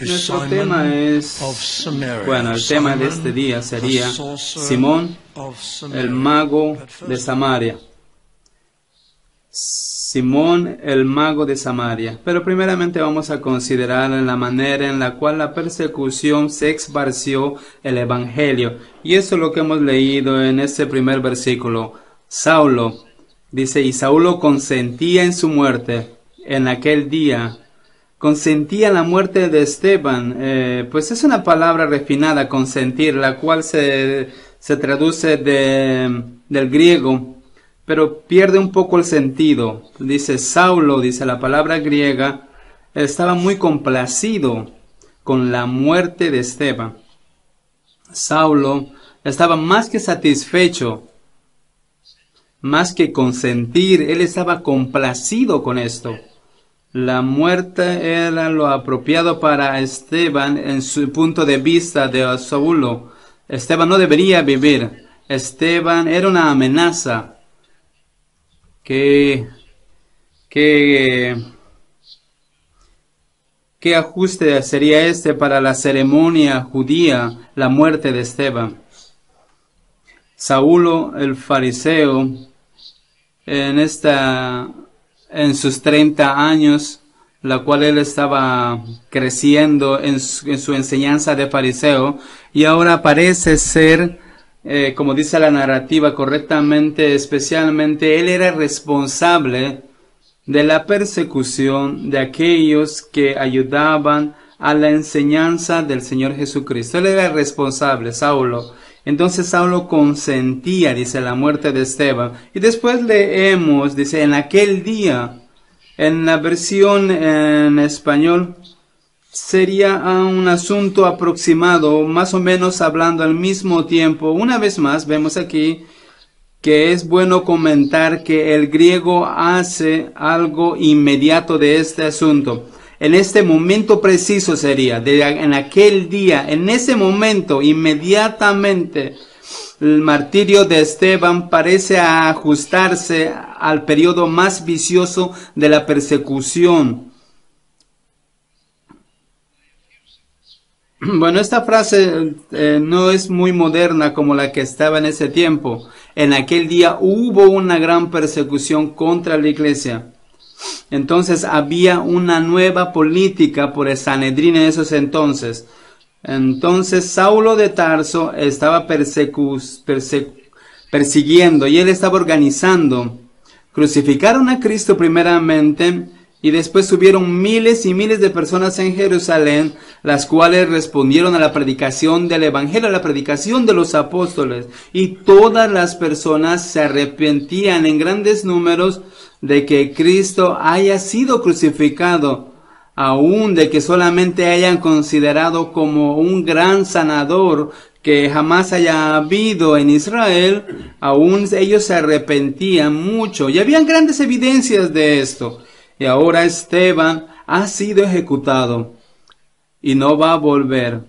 Nuestro tema es, bueno, el tema de este día sería Simón, el mago de Samaria. Simón, el mago de Samaria. Pero primeramente vamos a considerar la manera en la cual la persecución se esparció el Evangelio. Y eso es lo que hemos leído en este primer versículo. Saulo, dice, y Saulo consentía en su muerte en aquel día consentía la muerte de Esteban, eh, pues es una palabra refinada, consentir, la cual se, se traduce de, del griego, pero pierde un poco el sentido. Dice Saulo, dice la palabra griega, estaba muy complacido con la muerte de Esteban. Saulo estaba más que satisfecho, más que consentir, él estaba complacido con esto. La muerte era lo apropiado para Esteban en su punto de vista de Saulo. Esteban no debería vivir. Esteban era una amenaza. ¿Qué, qué, qué ajuste sería este para la ceremonia judía, la muerte de Esteban? Saulo, el fariseo, en esta en sus 30 años, la cual él estaba creciendo en su, enseñanza de fariseo, y ahora parece ser, eh, como dice la narrativa correctamente, especialmente, él era responsable de la persecución de aquellos que ayudaban a la enseñanza del Señor Jesucristo. Él era responsable, Saulo. Entonces Saulo consentía, dice, la muerte de Esteban. Y después leemos, dice, en aquel día, en la versión en español, sería un asunto aproximado, más o menos hablando al mismo tiempo. Una vez más, vemos aquí que es bueno comentar que el griego hace algo inmediato de este asunto en este momento preciso sería, en aquel día, en ese momento, inmediatamente, el martirio de Esteban parece ajustarse al periodo más vicioso de la persecución. Bueno, esta frase eh, no es muy moderna como la que estaba en ese tiempo. En aquel día hubo una gran persecución contra la iglesia. Entonces había una nueva política por el Sanedrín en esos entonces. Entonces Saulo de Tarso estaba persiguiendo y él estaba organizando. Crucificaron a Cristo primeramente y después subieron miles y miles de personas en Jerusalén, las cuales respondieron a la predicación del Evangelio, a la predicación de los apóstoles. Y todas las personas se arrepentían en grandes números de que Cristo haya sido crucificado, aún de que solamente hayan considerado como un gran sanador que jamás haya habido en Israel, aún ellos se arrepentían mucho y habían grandes evidencias de esto. Y ahora Esteban ha sido ejecutado y no va a volver.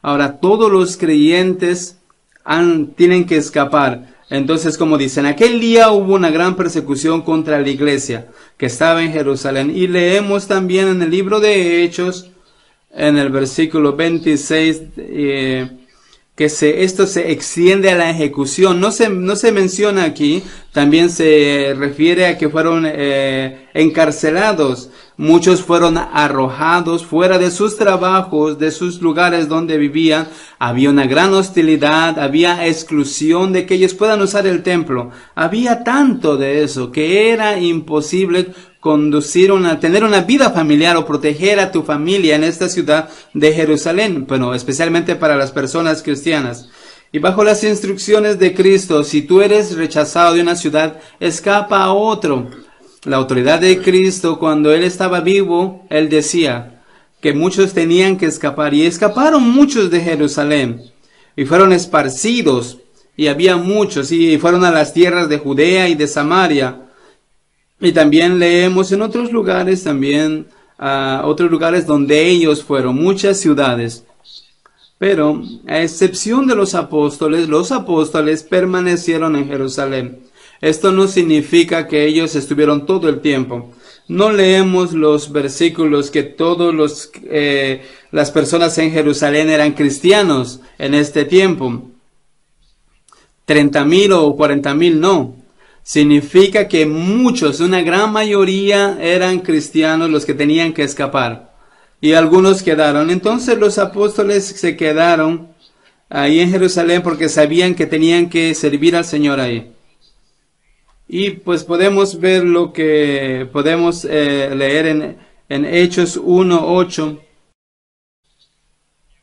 Ahora todos los creyentes han, tienen que escapar. Entonces, como dicen, aquel día hubo una gran persecución contra la iglesia que estaba en Jerusalén. Y leemos también en el libro de Hechos, en el versículo 26, eh, que se, esto se extiende a la ejecución. No se, no se menciona aquí, también se refiere a que fueron eh, encarcelados. Muchos fueron arrojados fuera de sus trabajos, de sus lugares donde vivían. Había una gran hostilidad, había exclusión de que ellos puedan usar el templo. Había tanto de eso que era imposible conducir una, tener una vida familiar o proteger a tu familia en esta ciudad de Jerusalén, pero especialmente para las personas cristianas. Y bajo las instrucciones de Cristo, si tú eres rechazado de una ciudad, escapa a otro. La autoridad de Cristo, cuando Él estaba vivo, Él decía que muchos tenían que escapar y escaparon muchos de Jerusalén y fueron esparcidos y había muchos y fueron a las tierras de Judea y de Samaria y también leemos en otros lugares, también otros lugares donde ellos fueron, muchas ciudades. Pero, a excepción de los apóstoles, los apóstoles permanecieron en Jerusalén. Esto no significa que ellos estuvieron todo el tiempo. no leemos los versículos que todos los eh, las personas en Jerusalén eran cristianos en este tiempo. Treinta mil o cuarenta mil no. Significa que muchos, una gran mayoría eran cristianos los que tenían que escapar. Y algunos quedaron. Entonces los apóstoles se quedaron ahí en Jerusalén porque sabían que tenían que servir al Señor ahí. Y pues podemos ver lo que podemos eh, leer en, en Hechos 1.8.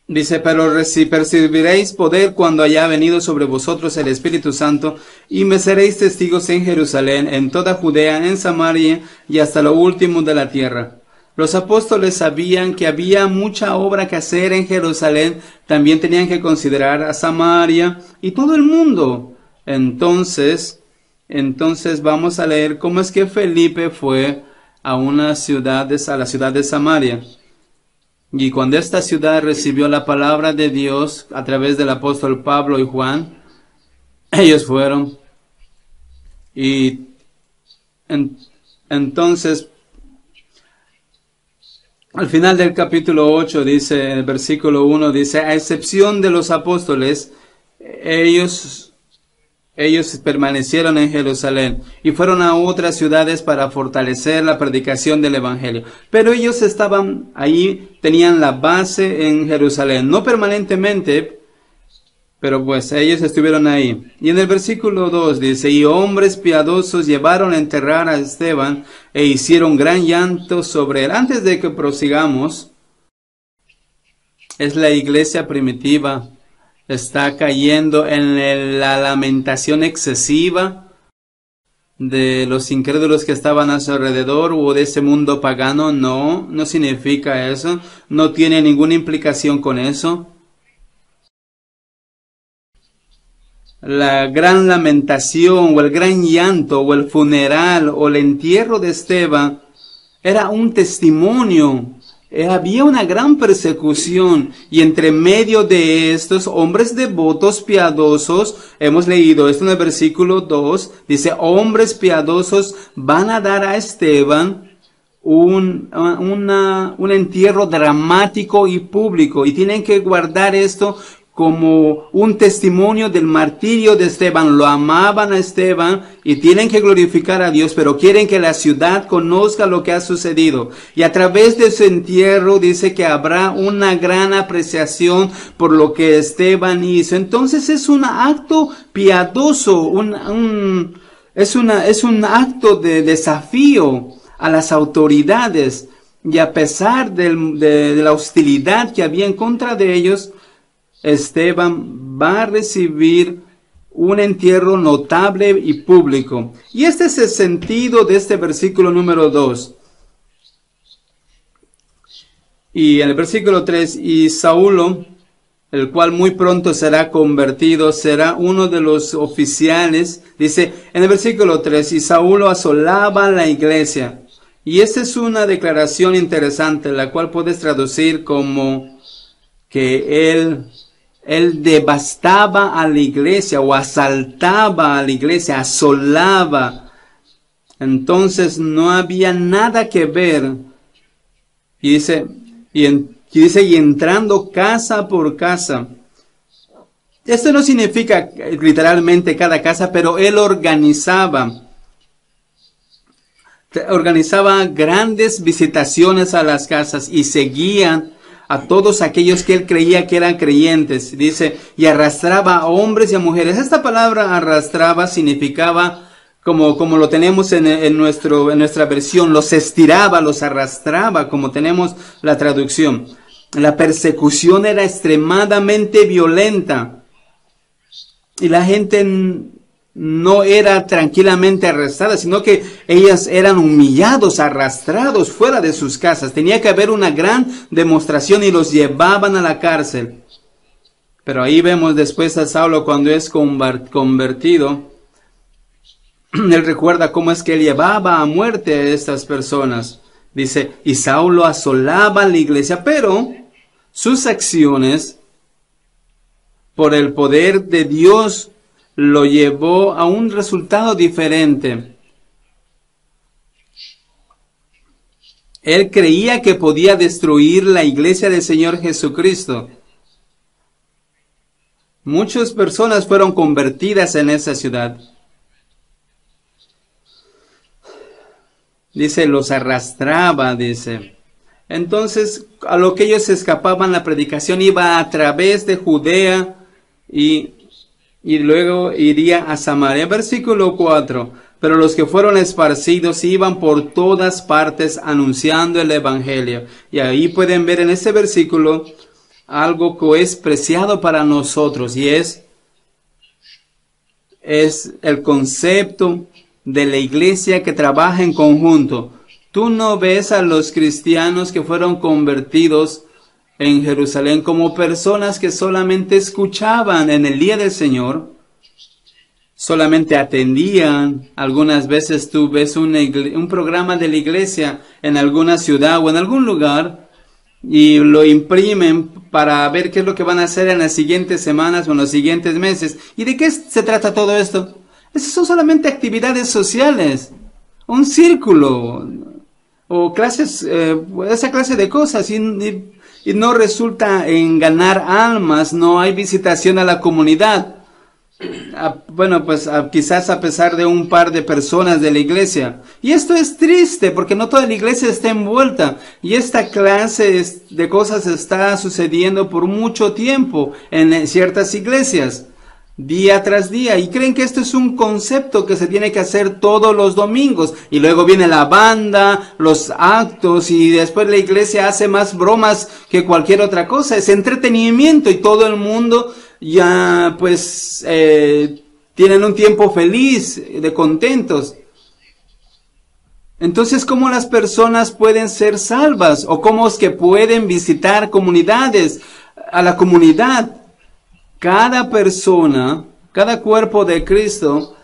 Dice, pero si percibiréis poder cuando haya venido sobre vosotros el Espíritu Santo, y me seréis testigos en Jerusalén, en toda Judea, en Samaria y hasta lo último de la tierra. Los apóstoles sabían que había mucha obra que hacer en Jerusalén, también tenían que considerar a Samaria y todo el mundo. Entonces, entonces vamos a leer cómo es que Felipe fue a una ciudad, a la ciudad de Samaria. Y cuando esta ciudad recibió la palabra de Dios a través del apóstol Pablo y Juan, ellos fueron. Y entonces, al final del capítulo 8 dice, el versículo 1 dice, a excepción de los apóstoles, ellos ellos permanecieron en Jerusalén y fueron a otras ciudades para fortalecer la predicación del Evangelio. Pero ellos estaban ahí, tenían la base en Jerusalén, no permanentemente, pero pues ellos estuvieron ahí. Y en el versículo 2 dice, y hombres piadosos llevaron a enterrar a Esteban e hicieron gran llanto sobre él. Antes de que prosigamos, es la iglesia primitiva está cayendo en la lamentación excesiva de los incrédulos que estaban a su alrededor o de ese mundo pagano. No, no significa eso. No tiene ninguna implicación con eso. La gran lamentación o el gran llanto o el funeral o el entierro de Esteban era un testimonio eh, había una gran persecución y entre medio de estos hombres devotos piadosos, hemos leído esto en el versículo 2, dice, hombres piadosos van a dar a Esteban un, un entierro dramático y público y tienen que guardar esto como un testimonio del martirio de Esteban. Lo amaban a Esteban y tienen que glorificar a Dios, pero quieren que la ciudad conozca lo que ha sucedido. Y a través de su entierro dice que habrá una gran apreciación por lo que Esteban hizo. Entonces es un acto piadoso, un, es, una, es un acto de desafío a las autoridades. Y a pesar de la hostilidad que había en contra de ellos, Esteban va a recibir un entierro notable y público. Y este es el sentido de este versículo número 2. Y en el versículo 3, y Saulo, el cual muy pronto será convertido, será uno de los oficiales, dice en el versículo 3, y Saulo asolaba la iglesia. Y esta es una declaración interesante, la cual puedes traducir como que él él devastaba a la iglesia o asaltaba a la iglesia, asolaba. Entonces no había nada que ver. Y dice, y, dice, y entrando casa por casa. Esto no significa literalmente cada casa, pero él organizaba organizaba grandes visitaciones a las casas y seguían a todos aquellos que él creía que eran creyentes. Dice, y arrastraba a hombres y a mujeres. Esta palabra arrastraba significaba como, como lo tenemos en, en, nuestro, en nuestra versión, los estiraba, los arrastraba, como tenemos la traducción. La persecución era extremadamente violenta. Y la gente no era tranquilamente arrestada, sino que ellas eran humillados, arrastrados fuera de sus casas. Tenía que haber una gran demostración y los llevaban a la cárcel. Pero ahí vemos después a Saulo cuando es convertido. Él recuerda cómo es que él llevaba a muerte a estas personas. Dice, y Saulo asolaba la iglesia, pero sus acciones, por el poder de Dios, lo llevó a un resultado diferente. Él creía que podía destruir la iglesia del Señor Jesucristo. Muchas personas fueron convertidas en esa ciudad. Dice, los arrastraba, dice. Entonces, a lo que ellos escapaban, la predicación iba a través de Judea y, y luego iría a Samaria. Versículo 4. Pero los que fueron esparcidos iban por todas partes anunciando el Evangelio. Y ahí pueden ver en este versículo algo que es preciado para nosotros y es, es el concepto de la iglesia que trabaja en conjunto. Tú no ves a los cristianos que fueron convertidos en Jerusalén como personas que solamente escuchaban en el día del Señor, solamente atendían. Algunas veces tú ves un, programa de la iglesia en alguna ciudad o en algún lugar y lo imprimen para ver qué es lo que van a hacer en las siguientes semanas o en los siguientes meses. ¿Y de qué se trata todo esto? Esas son solamente actividades sociales, un círculo, o clases, eh, esa clase de cosas y, no resulta en ganar almas, no hay visitación a la comunidad. Bueno, pues quizás a pesar de un par de personas de la iglesia. Y esto es triste porque no toda la iglesia está envuelta. Y esta clase de cosas está sucediendo por mucho tiempo en ciertas iglesias día tras día y creen que esto es un concepto que se tiene que hacer todos los domingos y luego viene la banda, los actos y después la iglesia hace más bromas que cualquier otra cosa, es entretenimiento y todo el mundo ya pues eh, tienen un tiempo feliz, de contentos. Entonces, ¿cómo las personas pueden ser salvas? ¿O cómo es que pueden visitar comunidades, a la comunidad? Cada persona, cada cuerpo de Cristo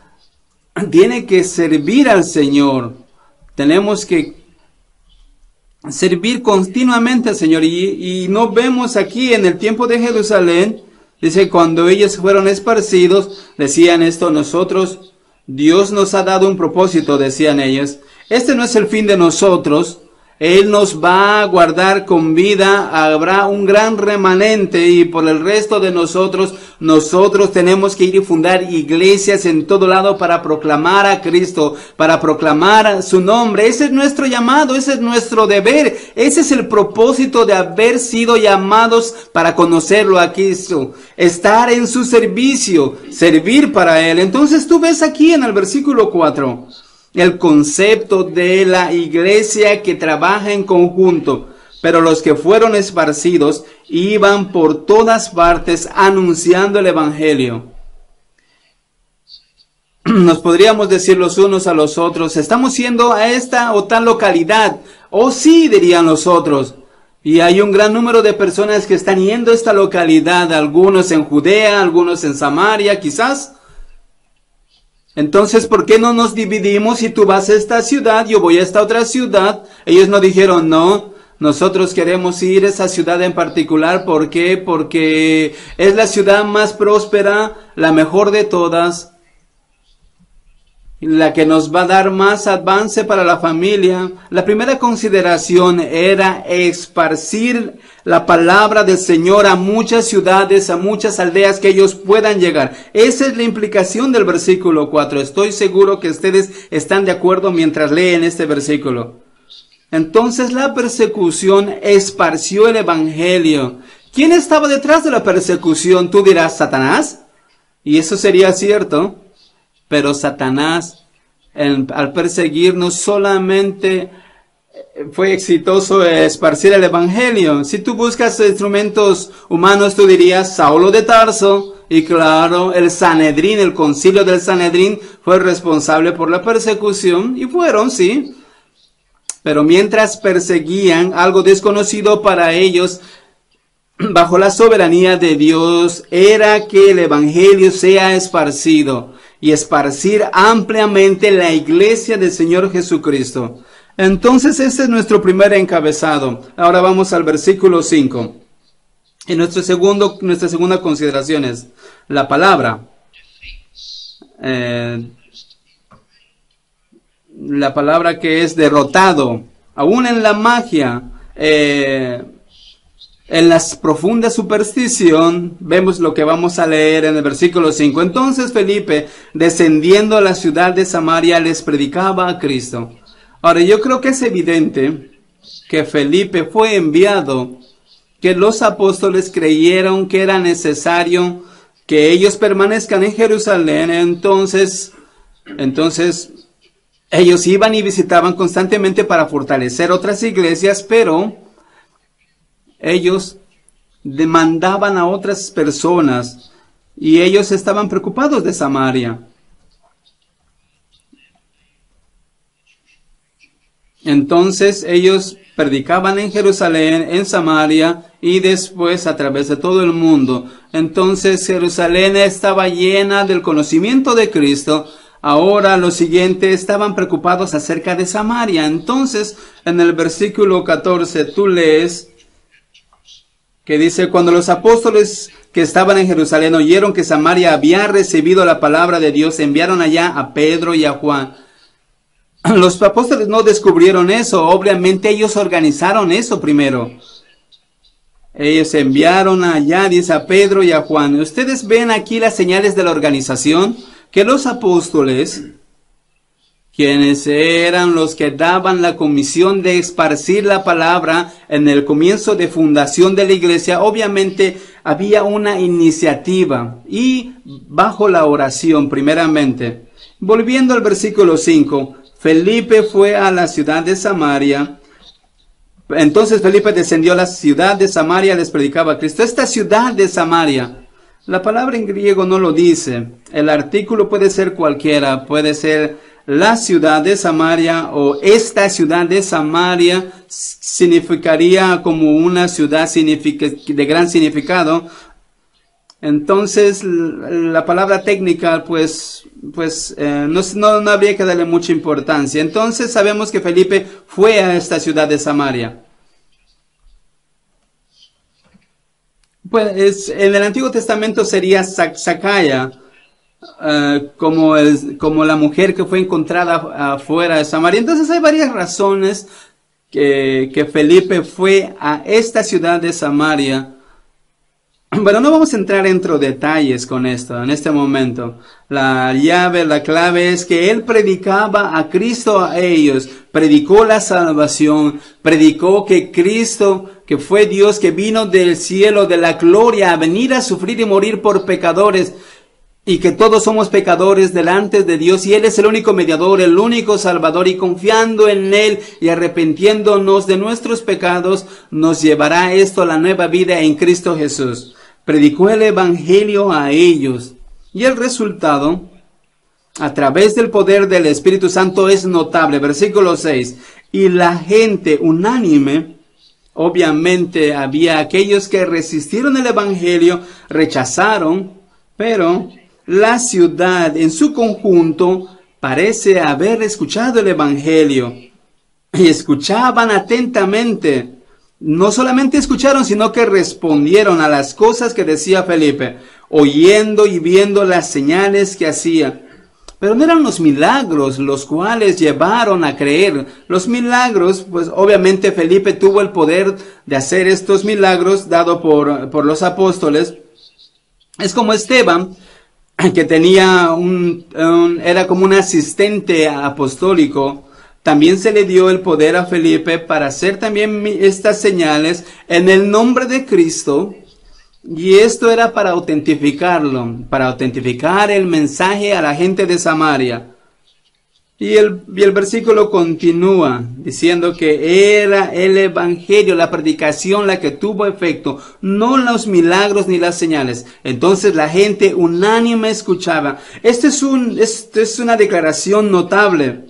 tiene que servir al Señor. Tenemos que servir continuamente al Señor. Y, no vemos aquí en el tiempo de Jerusalén, dice, cuando ellos fueron esparcidos, decían esto, nosotros, Dios nos ha dado un propósito, decían ellos. Este no es el fin de nosotros, él nos va a guardar con vida, habrá un gran remanente y por el resto de nosotros, nosotros tenemos que ir y fundar iglesias en todo lado para proclamar a Cristo, para proclamar su nombre. Ese es nuestro llamado, ese es nuestro deber, ese es el propósito de haber sido llamados para conocerlo a Cristo, estar en su servicio, servir para Él. Entonces tú ves aquí en el versículo 4 el concepto de la iglesia que trabaja en conjunto, pero los que fueron esparcidos iban por todas partes anunciando el Evangelio. Nos podríamos decir los unos a los otros, estamos yendo a esta o tal localidad, o sí, dirían los otros. Y hay un gran número de personas que están yendo a esta localidad, algunos en Judea, algunos en Samaria, quizás. Entonces, ¿por qué no nos dividimos? Si tú vas a esta ciudad, yo voy a esta otra ciudad. Ellos no dijeron, no, nosotros queremos ir a esa ciudad en particular. ¿Por qué? Porque es la ciudad más próspera, la mejor de todas la que nos va a dar más avance para la familia. La primera consideración era esparcir la palabra del Señor a muchas ciudades, a muchas aldeas que ellos puedan llegar. Esa es la implicación del versículo 4. Estoy seguro que ustedes están de acuerdo mientras leen este versículo. Entonces la persecución esparció el Evangelio. ¿Quién estaba detrás de la persecución? Tú dirás, Satanás. Y eso sería cierto. Pero Satanás, al perseguirnos, solamente eh, fue exitoso esparcir el Evangelio. Si tú buscas instrumentos humanos, tú dirías Saulo de Tarso. Y claro, el Sanedrín, el concilio del Sanedrín fue responsable por la persecución. Y fueron, sí. Pero mientras perseguían algo desconocido para ellos, bajo la soberanía de Dios, era que el Evangelio sea esparcido y esparcir ampliamente la iglesia del Señor Jesucristo. Entonces, ese es nuestro primer encabezado. Ahora vamos al versículo 5. Y nuestro segundo, nuestra segunda consideración es la palabra. Eh, la palabra que es derrotado. aún en la magia, eh, en la profunda superstición, vemos lo que vamos a leer en el versículo 5. Entonces Felipe, descendiendo a la ciudad de Samaria, les predicaba a Cristo. Ahora, yo creo que es evidente que Felipe fue enviado, que los apóstoles creyeron que era necesario que ellos permanezcan en Jerusalén. Entonces, entonces, ellos iban y visitaban constantemente para fortalecer otras iglesias, pero ellos demandaban a otras personas y ellos estaban preocupados de Samaria. Entonces ellos predicaban en Jerusalén, en Samaria y después a través de todo el mundo. Entonces Jerusalén estaba llena del conocimiento de Cristo. Ahora lo siguiente, estaban preocupados acerca de Samaria. Entonces en el versículo 14 tú lees, que dice, cuando los apóstoles que estaban en Jerusalén oyeron que Samaria había recibido la palabra de Dios, enviaron allá a Pedro y a Juan. Los apóstoles no descubrieron eso, obviamente ellos organizaron eso primero. Ellos enviaron allá, dice a Pedro y a Juan. Ustedes ven aquí las señales de la organización, que los apóstoles quienes eran los que daban la comisión de esparcir la palabra en el comienzo de fundación de la iglesia, obviamente había una iniciativa y bajo la oración primeramente. Volviendo al versículo 5, Felipe fue a la ciudad de Samaria. Entonces Felipe descendió a la ciudad de Samaria, les predicaba a Cristo. Esta ciudad de Samaria, la palabra en griego no lo dice. El artículo puede ser cualquiera, puede ser la ciudad de Samaria o esta ciudad de Samaria significaría como una ciudad de gran significado. Entonces, la palabra técnica, pues, pues eh, no, no, habría que darle mucha importancia. Entonces, sabemos que Felipe fue a esta ciudad de Samaria. Pues en el Antiguo Testamento sería Zacaya eh, como, el, como la mujer que fue encontrada afuera de Samaria. Entonces hay varias razones que, que Felipe fue a esta ciudad de Samaria. Bueno, no vamos a entrar dentro detalles con esto en este momento. La llave, la clave es que él predicaba a Cristo a ellos, predicó la salvación, predicó que Cristo, que fue Dios que vino del cielo, de la gloria, a venir a sufrir y morir por pecadores, y que todos somos pecadores delante de Dios y Él es el único mediador, el único salvador y confiando en Él y arrepentiéndonos de nuestros pecados nos llevará esto a la nueva vida en Cristo Jesús. Predicó el Evangelio a ellos y el resultado a través del poder del Espíritu Santo es notable. Versículo 6. Y la gente unánime, obviamente había aquellos que resistieron el Evangelio, rechazaron, pero la ciudad en su conjunto parece haber escuchado el Evangelio y escuchaban atentamente. No solamente escucharon, sino que respondieron a las cosas que decía Felipe, oyendo y viendo las señales que hacía. Pero no eran los milagros los cuales llevaron a creer. Los milagros, pues obviamente Felipe tuvo el poder de hacer estos milagros dado por, por los apóstoles. Es como Esteban, que tenía un, era como un asistente apostólico, también se le dio el poder a Felipe para hacer también estas señales en el nombre de Cristo. Y esto era para autentificarlo, para autentificar el mensaje a la gente de Samaria. Y el, el versículo continúa diciendo que era el evangelio, la predicación la que tuvo efecto, no los milagros ni las señales. Entonces la gente unánime escuchaba. Este es un, esto es una declaración notable.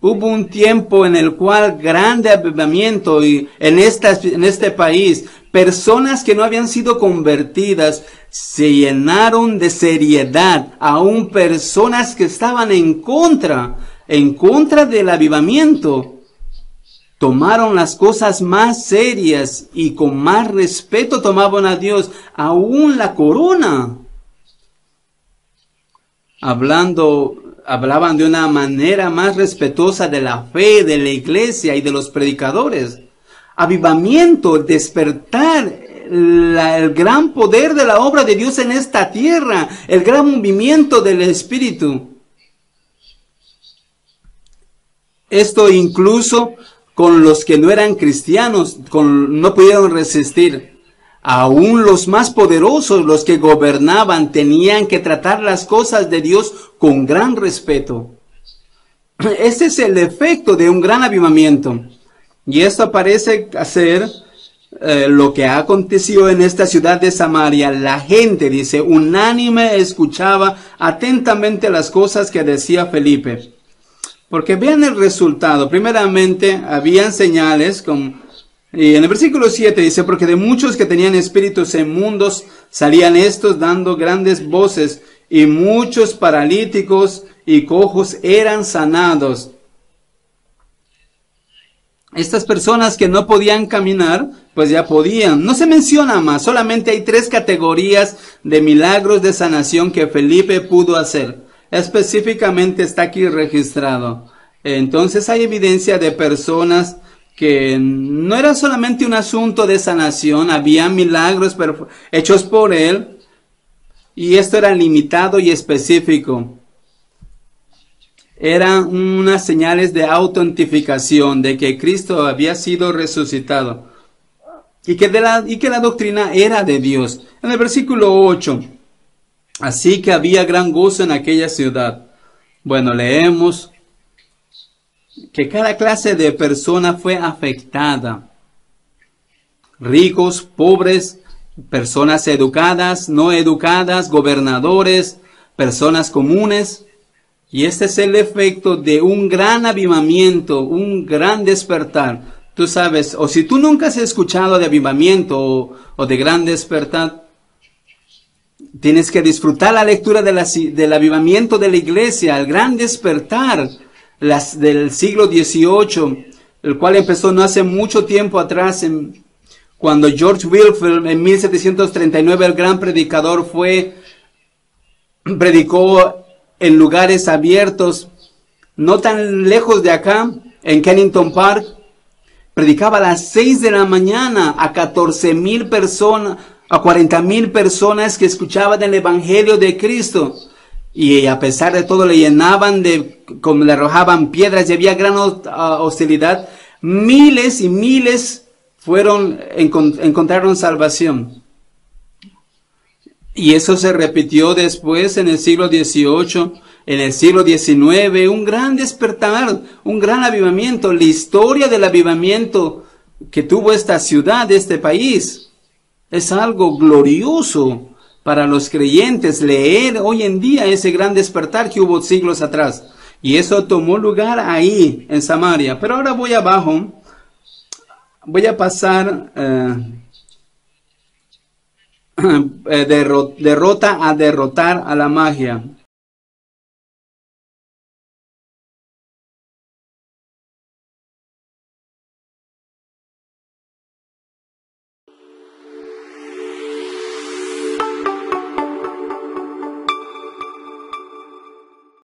Hubo un tiempo en el cual grande avivamiento y en, esta, en este país, personas que no habían sido convertidas se llenaron de seriedad, aún personas que estaban en contra en contra del avivamiento, tomaron las cosas más serias y con más respeto tomaban a Dios, aún la corona. Hablando hablaban de una manera más respetuosa de la fe, de la iglesia y de los predicadores. Avivamiento, despertar, el gran poder de la obra de Dios en esta tierra, el gran movimiento del Espíritu. Esto incluso con los que no eran cristianos, no pudieron resistir. Aún los más poderosos, los que gobernaban, tenían que tratar las cosas de Dios con gran respeto. Este es el efecto de un gran avivamiento. Y esto parece ser eh, lo que ha acontecido en esta ciudad de Samaria. La gente, dice, unánime escuchaba atentamente las cosas que decía Felipe. Porque vean el resultado. Primeramente, habían señales y en el versículo 7 dice, porque de muchos que tenían espíritus inmundos salían estos dando grandes voces y muchos paralíticos y cojos eran sanados. Estas personas que no podían caminar, pues ya podían. No se menciona más, solamente hay tres categorías de milagros de sanación que Felipe pudo hacer. Específicamente está aquí registrado. Entonces hay evidencia de personas que no era solamente un asunto de sanación, había milagros hechos por él, y esto era limitado y específico. Eran unas señales de autentificación de que Cristo había sido resucitado y que, de la, y que la doctrina era de Dios. En el versículo 8, así que había gran gozo en aquella ciudad. Bueno, leemos que cada clase de persona fue afectada. Ricos, pobres, personas educadas, no educadas, gobernadores, personas comunes. Y este es el efecto de un gran avivamiento, un gran despertar. Tú sabes, o si tú nunca has escuchado de avivamiento o, de gran despertar, tienes que disfrutar la lectura de la, del avivamiento de la iglesia, el gran despertar del siglo XVIII, el cual empezó no hace mucho tiempo atrás, cuando George Wilfield en 1739, el gran predicador, fue, predicó en lugares abiertos, no tan lejos de acá, en Kennington Park, predicaba a las 6 de la mañana a 14 mil personas, a 40 mil personas que escuchaban el Evangelio de Cristo. Y a pesar de todo le llenaban de, como le arrojaban piedras y había gran ah, hostilidad, miles y miles fueron, encontraron salvación. Y eso se repitió después en el siglo XVIII, en el siglo XIX, un gran despertar, un gran avivamiento, la historia del avivamiento que tuvo esta ciudad, este país, es algo glorioso para los creyentes leer hoy en día ese gran despertar que hubo siglos atrás. Y eso tomó lugar ahí, en Samaria. Pero ahora voy abajo, voy a pasar eh, eh, derrota a derrotar a la magia.